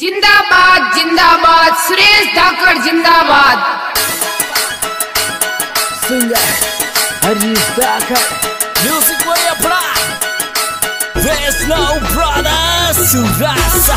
जिंदाबाद जिंदाबाद सुरेश धाकड़ जिंदाबाद सिंगर हरीश धाकड़ म्यूजिक वाले अपना There's no brother Surasa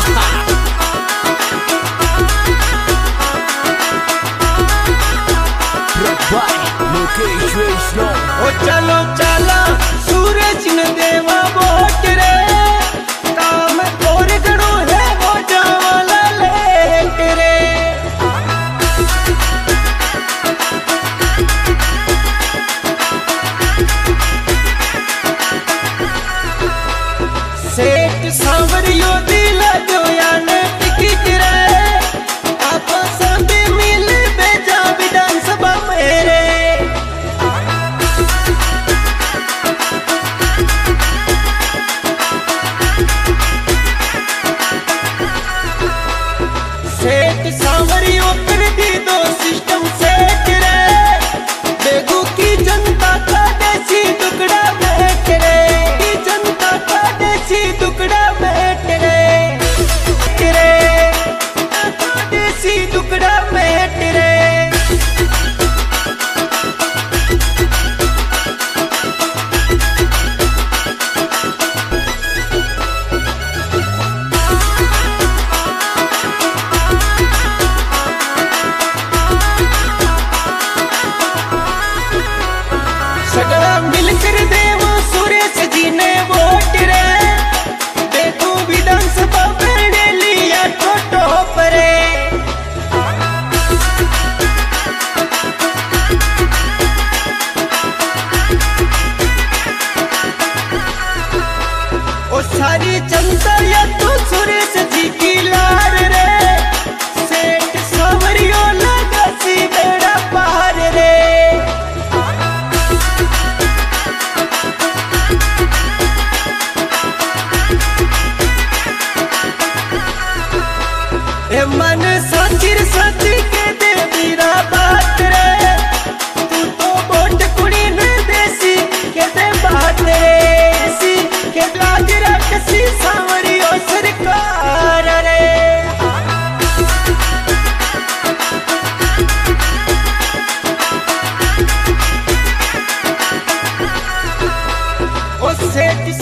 Take this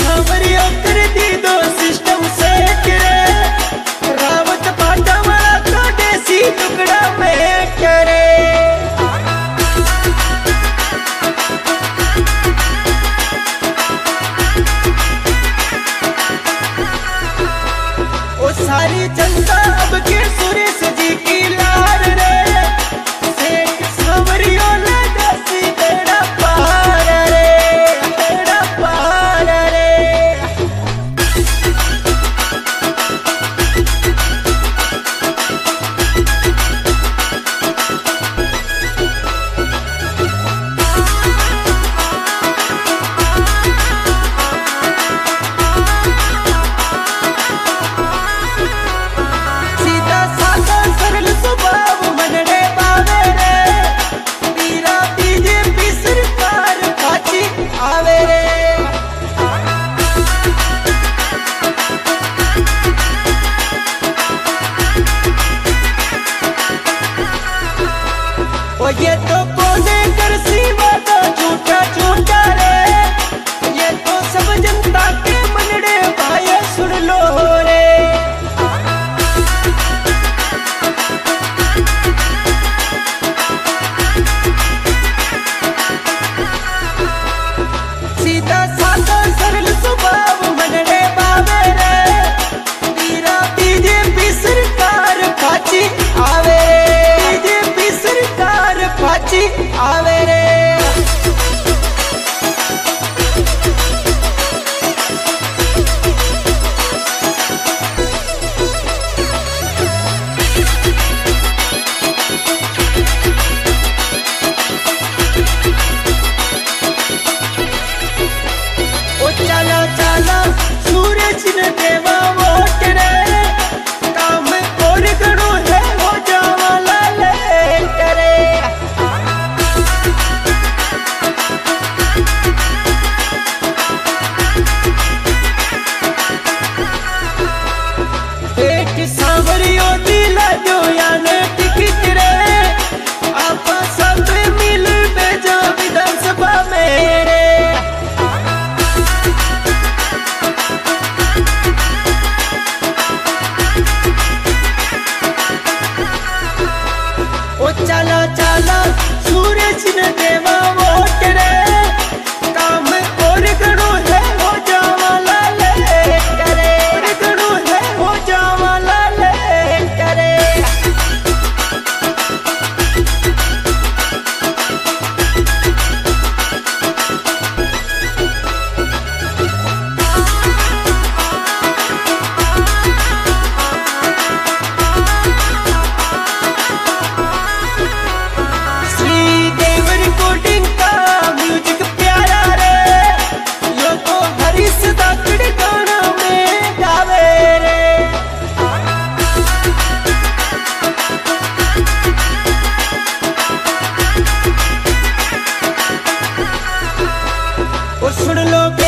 छोड़ लो